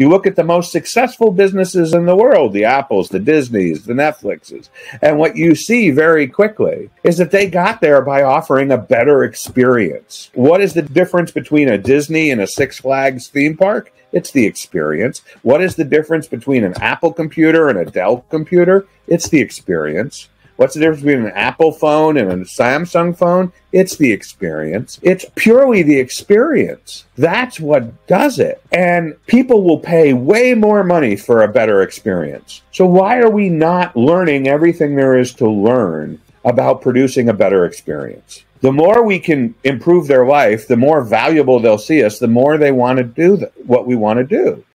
You look at the most successful businesses in the world, the Apples, the Disneys, the Netflixes, and what you see very quickly is that they got there by offering a better experience. What is the difference between a Disney and a Six Flags theme park? It's the experience. What is the difference between an Apple computer and a Dell computer? It's the experience. What's the difference between an Apple phone and a Samsung phone? It's the experience. It's purely the experience. That's what does it. And people will pay way more money for a better experience. So why are we not learning everything there is to learn about producing a better experience? The more we can improve their life, the more valuable they'll see us, the more they want to do what we want to do.